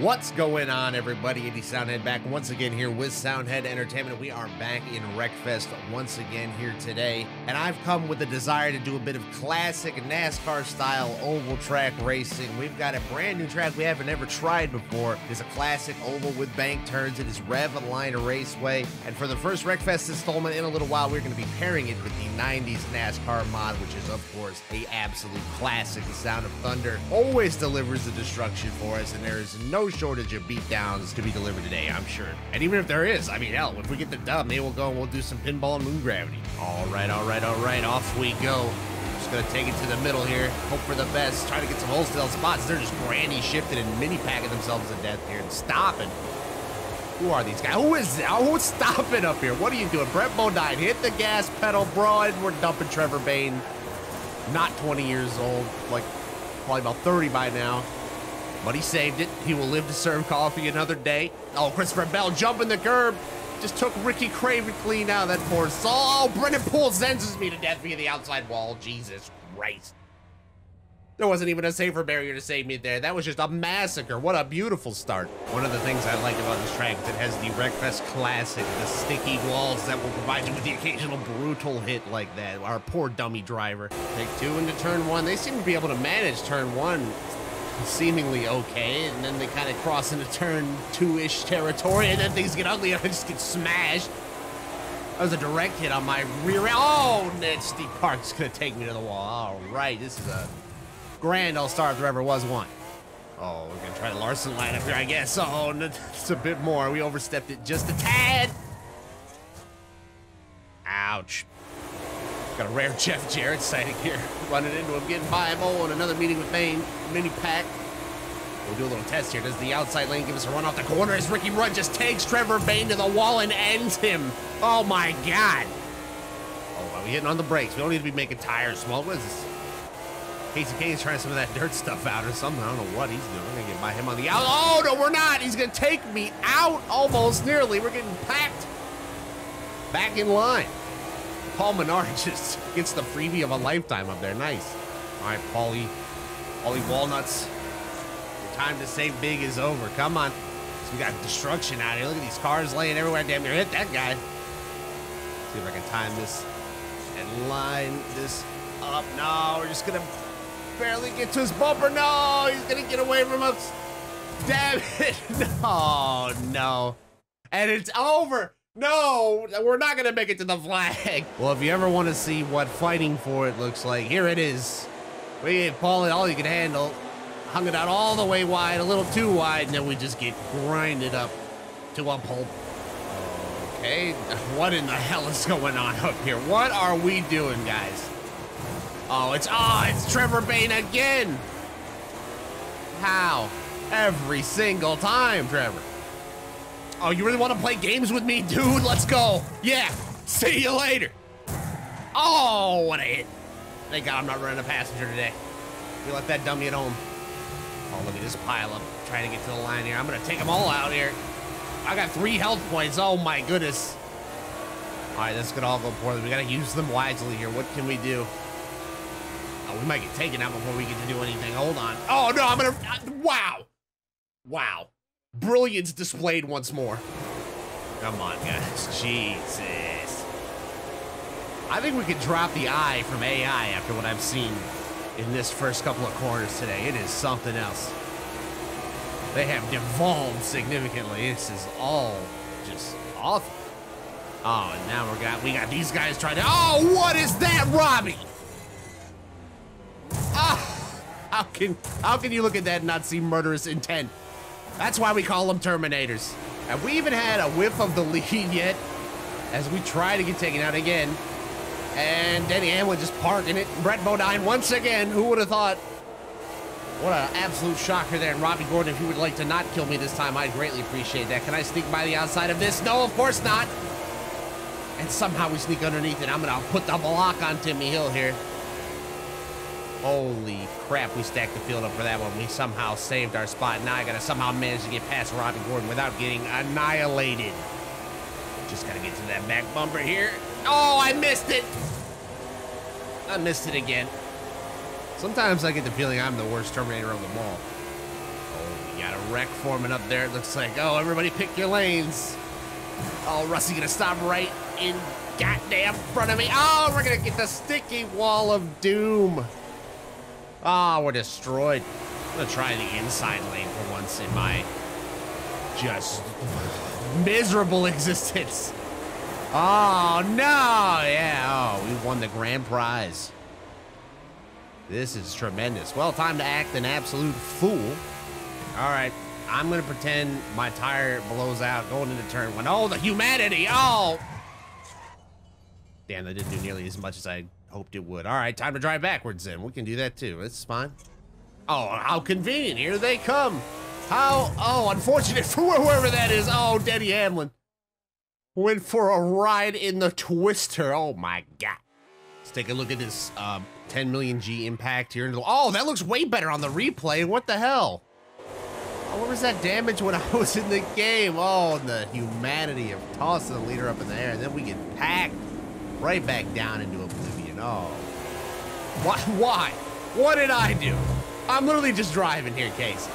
What's going on, everybody? Eddie Soundhead back once again here with Soundhead Entertainment. We are back in Wreckfest once again here today, and I've come with a desire to do a bit of classic NASCAR style oval track racing. We've got a brand new track we haven't ever tried before. It's a classic oval with bank turns. It is RevLine Raceway, and for the first Wreckfest installment in a little while, we're going to be pairing it with the 90s NASCAR mod, which is, of course, a absolute classic. The Sound of Thunder always delivers the destruction for us, and there is no shortage of beatdowns to be delivered today, I'm sure. And even if there is, I mean, hell, if we get the dub, maybe we'll go and we'll do some pinball and moon gravity. All right, all right, all right, off we go. Just gonna take it to the middle here, hope for the best, try to get some wholesale spots. They're just granny shifting and mini packing themselves to death here and stopping. Who are these guys? Who is that? Who's stopping up here? What are you doing? Brett Bodine, hit the gas pedal, bro, and we're dumping Trevor Bayne. Not 20 years old, like probably about 30 by now. But he saved it. He will live to serve coffee another day. Oh, Christopher Bell jumping the curb. Just took Ricky Craven clean out of that poor soul. Oh, Brennan Poole senses me to death via the outside wall. Jesus Christ. There wasn't even a safer barrier to save me there. That was just a massacre. What a beautiful start. One of the things I like about this track is it has the Wreckfest classic, the sticky walls that will provide you with the occasional brutal hit like that. Our poor dummy driver. Take two into turn one. They seem to be able to manage turn one seemingly okay, and then they kind of cross into turn two-ish territory, and then things get ugly, and I just get smashed. That was a direct hit on my rear. Oh, Ned Steve Park's gonna take me to the wall. All right, this is a grand all-star if there ever was one. Oh, we're gonna try the Larson line up here, I guess. Oh, it's a bit more. We overstepped it just a tad. Ouch. Got a rare Jeff Jarrett sighting here. Running into him, getting by him. Oh, and another meeting with Bayne. Mini pack. We'll do a little test here. Does the outside lane give us a run off the corner as Ricky Rudd just takes Trevor Bayne to the wall and ends him? Oh my God. Oh, are we hitting on the brakes? We don't need to be making tires small. What is this? Kasey Kahne's trying some of that dirt stuff out or something. I don't know what he's doing. We're gonna get by him on the out. Oh no, we're not. He's gonna take me out almost nearly. We're getting packed back in line. Paul Menard just gets the freebie of a lifetime up there. Nice. All right, Paulie. Paulie Walnuts. Your time to save big is over. Come on. So we got destruction out here. Look at these cars laying everywhere. Damn near hit that guy. See if I can time this and line this up. No, we're just gonna barely get to his bumper. No, he's gonna get away from us. Damn it. No, no. And it's over. No, we're not gonna make it to the flag. Well, if you ever want to see what fighting for it looks like, here it is. We gave Paul all he could handle, hung it out all the way wide, a little too wide, and then we just get grinded up to a pulp. Okay, what in the hell is going on up here? What are we doing, guys? Oh, it's oh, it's Trevor Bayne again. How? Every single time, Trevor. Oh, you really want to play games with me, dude? Let's go. Yeah. See you later. Oh, what a hit. Thank God I'm not running a passenger today. We left that dummy at home. Oh, look at this pile up. Trying to get to the line here. I'm going to take them all out here. I got three health points. Oh, my goodness. All right, this could all go poorly. We got to use them wisely here. What can we do? Oh, we might get taken out before we get to do anything. Hold on. Oh, no, I'm going to... Uh, wow. Wow brilliance displayed once more. Come on, guys. Jesus. I think we could drop the eye from AI after what I've seen in this first couple of corners today. It is something else. They have devolved significantly. This is all just awful. Oh, and now we got we got these guys trying to. Oh, what is that, Robby? Ah, how can how can you look at that and not see murderous intent? That's why we call them Terminators. Have we even had a whiff of the lead yet? As we try to get taken out again. And Denny Hamlin just parking it. Brett Bodine once again. Who would have thought? What an absolute shocker there. And Robby Gordon, if you would like to not kill me this time, I'd greatly appreciate that. Can I sneak by the outside of this? No, of course not. And somehow we sneak underneath it. I'm going to put the block on Timmy Hill here. Holy crap, we stacked the field up for that one. We somehow saved our spot. Now I gotta somehow manage to get past Robby Gordon without getting annihilated. Just gotta get to that back bumper here. Oh, I missed it! I missed it again. Sometimes I get the feeling I'm the worst Terminator of them all. Oh, we Got a wreck forming up there. It looks like, oh, everybody pick your lanes. Oh, Rusty gonna stop right in goddamn front of me. Oh, we're gonna get the sticky wall of doom. Oh, we're destroyed. I'm gonna try the inside lane for once in my just miserable existence. Oh, no. Yeah, oh, we won the grand prize. This is tremendous. Well, time to act an absolute fool. All right, I'm gonna pretend my tire blows out going into turn one. Oh, the humanity! Oh! Damn, that didn't do nearly as much as I hoped it would. All right, time to drive backwards then. We can do that too. It's fine. Oh, how convenient. Here they come. How, oh, unfortunate for whoever that is. Oh, Denny Hamlin. Went for a ride in the Twister. Oh my God. Let's take a look at this uh, 10 million G impact here. Oh, that looks way better on the replay. What the hell? Oh, what was that damage when I was in the game? Oh, and the humanity of tossing the leader up in the air. And then we get packed right back down into oblivion. Oh. Why? Why? What did I do? I'm literally just driving here, Kasey.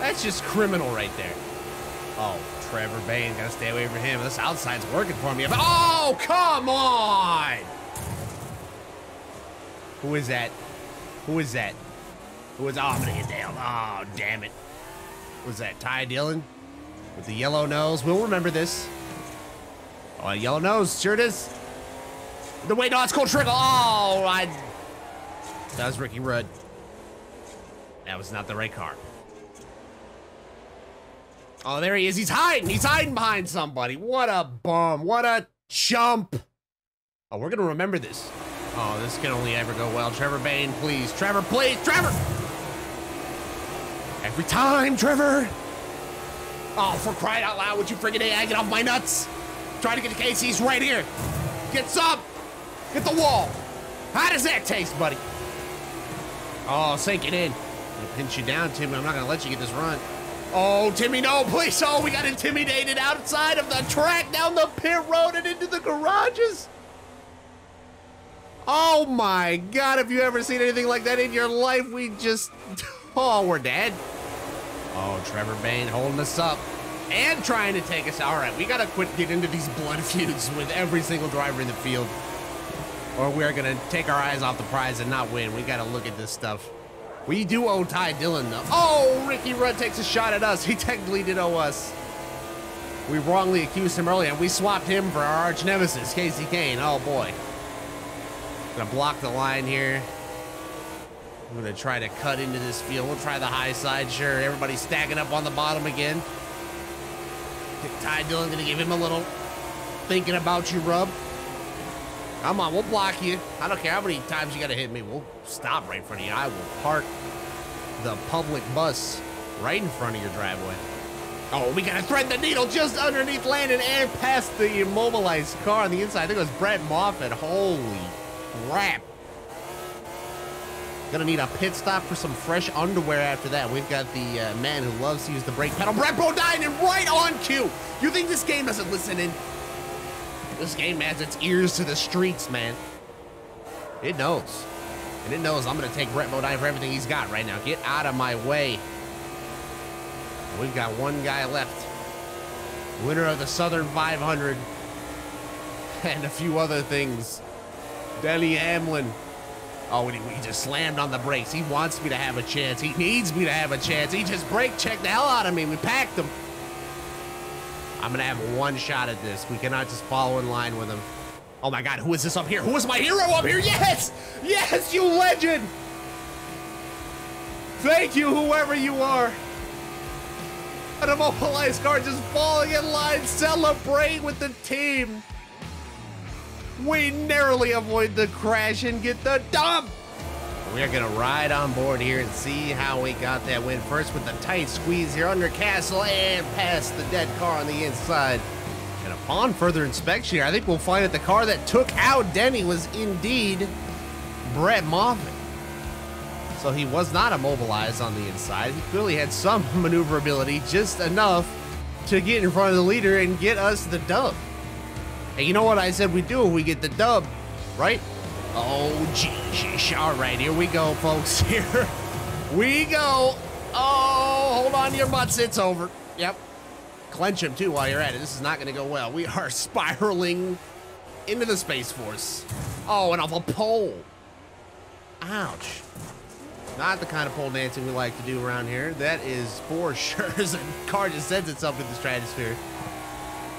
That's just criminal right there. Oh, Trevor Bayne, gotta stay away from him. This outside's working for me. Oh, come on! Who is that? Who is that? Who is? Oh, I'm gonna get. Oh, damn it. Was that Ty Dillon with the yellow nose? We'll remember this. Oh, yellow nose, sure it is. The way, no, it's Cole Trickle. Oh, I. That was Ricky Rudd. That was not the right car. Oh, there he is. He's hiding. He's hiding behind somebody. What a bum. What a chump. Oh, we're going to remember this. Oh, this can only ever go well. Trevor Bayne, please. Trevor, please. Trevor! Every time, Trevor. Oh, for crying out loud, would you friggin' A, get off my nuts? Try to get to Kasey. He's right here. Get some. Get the wall. How does that taste, buddy? Oh, sink it in. I'm gonna pinch you down, Timmy. I'm not gonna let you get this run. Oh, Timmy, no, please. Oh, we got intimidated outside of the track, down the pit road and into the garages. Oh my God, have you ever seen anything like that in your life? We just, oh, we're dead. Oh, Trevor Bayne holding us up and trying to take us. All right, we gotta quit getting into these blood feuds with every single driver in the field or we're gonna take our eyes off the prize and not win. We gotta look at this stuff. We do owe Ty Dillon, though. Oh, Ricky Rudd takes a shot at us. He technically did owe us. We wrongly accused him earlier, and we swapped him for our arch nemesis, Kasey Kahne. Oh, boy. Gonna block the line here. I'm gonna try to cut into this field. We'll try the high side, sure. Everybody's stacking up on the bottom again. Ty Dillon gonna give him a little thinking about you rub. Come on, we'll block you. I don't care how many times you gotta hit me. We'll stop right in front of you. I will park the public bus right in front of your driveway. Oh, we gotta thread the needle just underneath Landon and past the immobilized car on the inside. I think it was Brett Moffitt. Holy crap. Gonna need a pit stop for some fresh underwear after that. We've got the uh, man who loves to use the brake pedal, Brett Bodine, and right on cue. You think this game doesn't listen in? This game has its ears to the streets, man. It knows. And it knows I'm going to take Brett Bodine for everything he's got right now. Get out of my way. We've got one guy left. Winner of the Southern 500. And a few other things. Denny Hamlin. Oh, and he, he just slammed on the brakes. He wants me to have a chance. He needs me to have a chance. He just brake checked the hell out of me. We packed him. I'm gonna have one shot at this. We cannot just follow in line with him. Oh my god, who is this up here? Who is my hero up here? Yes! Yes, you legend! Thank you, whoever you are. An immobilized car just falling in line. Celebrate with the team. We narrowly avoid the crash and get the dump. We're gonna ride on board here and see how we got that win. First with the tight squeeze here under Cassill and past the dead car on the inside. And upon further inspection here, I think we'll find that the car that took out Denny was indeed Brett Moffitt. So he was not immobilized on the inside. He clearly had some maneuverability, just enough to get in front of the leader and get us the dub. And you know what I said we do we get the dub, right? Oh, geez. All right, here we go, folks. Here we go. Oh, hold on to your butts. It's over. Yep. Clench him, too, while you're at it. This is not going to go well. We are spiraling into the Space Force. Oh, and off a pole. Ouch. Not the kind of pole dancing we like to do around here. That is for sure. the car just sends itself into the stratosphere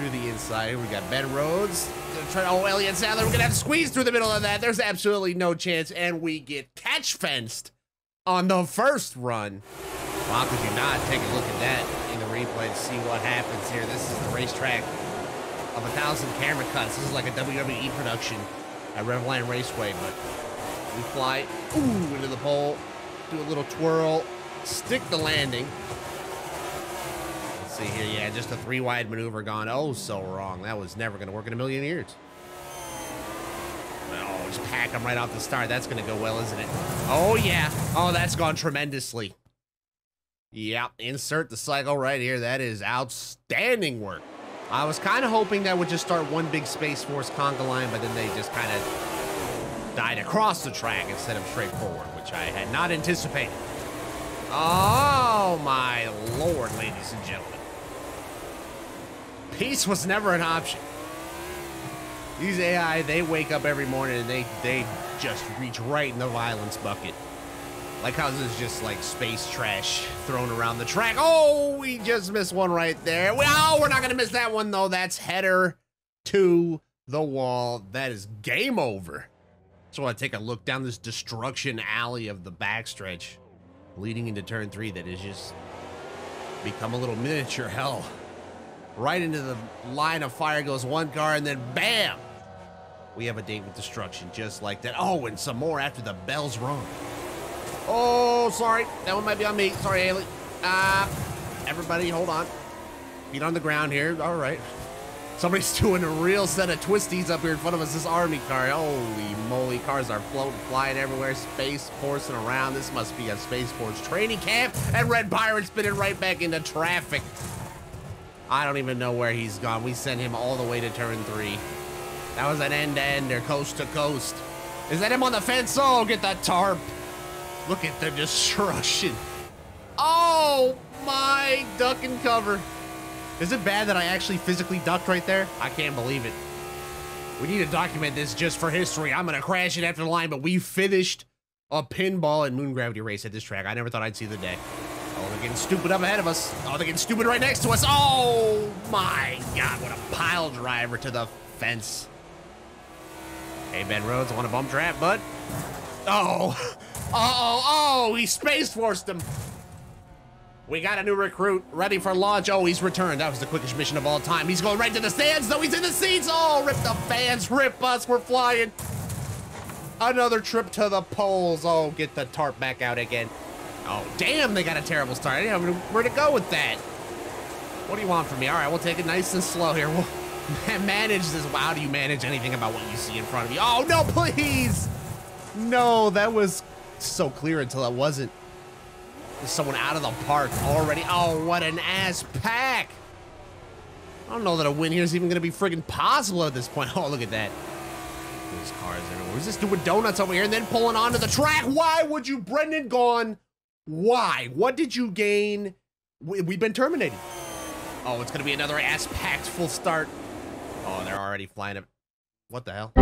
through the inside. We got Ben Rhodes. Try, oh, Elliott Sadler. We're going to have to squeeze through the middle of that. There's absolutely no chance. And we get catch fenced on the first run. Wow, could you not take a look at that in the replay to see what happens here? This is the racetrack of a thousand camera cuts. This is like a WWE production at Revline Raceway, but we fly ooh, into the pole, do a little twirl, stick the landing. See here. Yeah, just a three wide maneuver gone oh so wrong. That was never going to work in a million years. Oh, just pack them right off the start. That's going to go well, isn't it? Oh, yeah. Oh, that's gone tremendously. Yep, insert the cycle right here. That is outstanding work. I was kind of hoping that would just start one big Space Force conga line, but then they just kind of died across the track instead of straight forward, which I had not anticipated. Oh, my lord, ladies and gentlemen. Peace was never an option. These AI, they wake up every morning and they, they just reach right in the violence bucket. Like how this is just like space trash thrown around the track. Oh, we just missed one right there. Well, we're not gonna miss that one though. That's header to the wall. That is game over. So I want to take a look down this destruction alley of the backstretch leading into turn three that has just become a little miniature hell. Right into the line of fire goes one car and then bam! We have a date with destruction just like that. Oh, and some more after the bell's rung. Oh, sorry. That one might be on me. Sorry, Haley. Uh, everybody, hold on. Feet on the ground here. All right. Somebody's doing a real set of twisties up here in front of us. This army car. Holy moly. Cars are floating, flying everywhere. Space coursing around. This must be a Space Force training camp. And Red Byron spinning right back into traffic. I don't even know where he's gone. We sent him all the way to turn three. That was an end-to-ender, coast to coast. Is that him on the fence? Oh, get that tarp. Look at the destruction. Oh my duck and cover. Is it bad that I actually physically ducked right there? I can't believe it. We need to document this just for history. I'm gonna crash it after the line, but we finished a pinball and moon gravity race at this track. I never thought I'd see the day. Getting stupid up ahead of us. Oh, they're getting stupid right next to us. Oh my God, what a pile driver to the fence. Hey, Ben Rhodes, I want to bump trap, bud. Oh, oh, oh, he space forced him. We got a new recruit ready for launch. Oh, he's returned. That was the quickest mission of all time. He's going right to the stands. though. he's in the seats. Oh, rip the fans, rip us. We're flying. Another trip to the poles. Oh, get the tarp back out again. Oh, damn, they got a terrible start. I didn't know where to go with that. What do you want from me? All right, we'll take it nice and slow here. We'll manage this. How do you manage anything about what you see in front of you? Oh, no, please. No, that was so clear until it wasn't. There's someone out of the park already. Oh, what an ass pack. I don't know that a win here is even going to be friggin' possible at this point. Oh, look at that. There's cars everywhere. This doing donuts over here and then pulling onto the track? Why would you, Brendan Gaughan? Why? What did you gain? We've been terminated. Oh, it's going to be another ass-packed full start. Oh, they're already flying up. What the hell?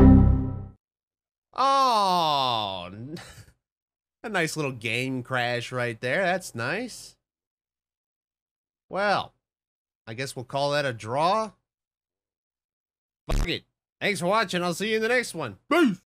Oh, a nice little game crash right there. That's nice. Well, I guess we'll call that a draw. Fuck it. Thanks for watching. I'll see you in the next one. Peace.